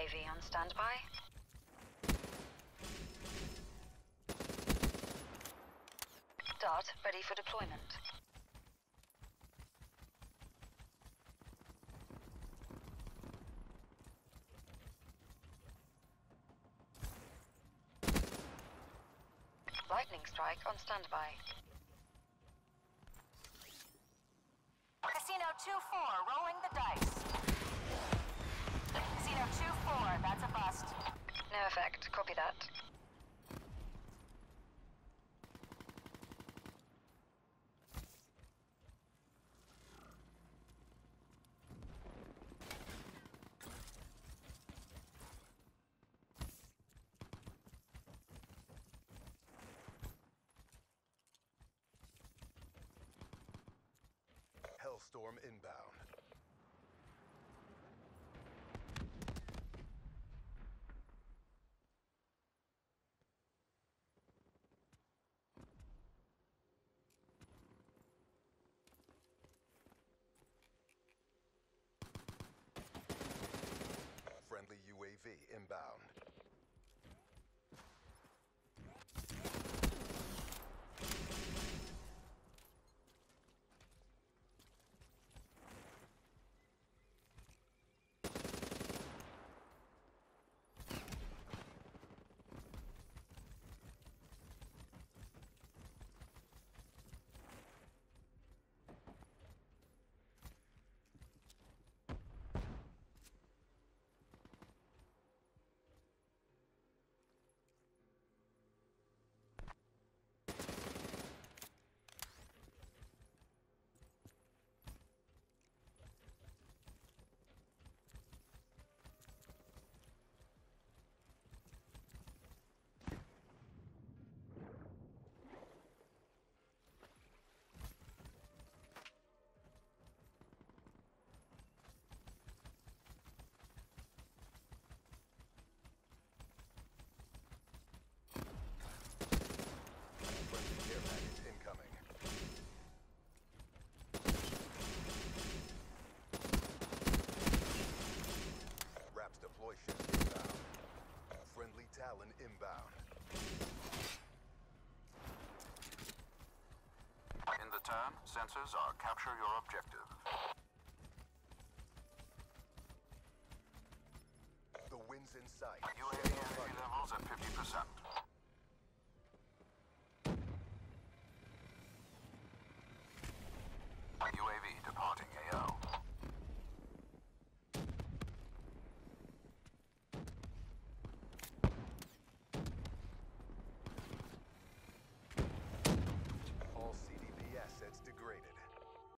UAV on standby. Dart ready for deployment. Lightning strike on standby. Casino 2-4, rolling the dice. Casino 2-4, that's a bust. No effect. Copy that. Hellstorm inbound. Turn, sensors are capture your objective. The wind's in sight.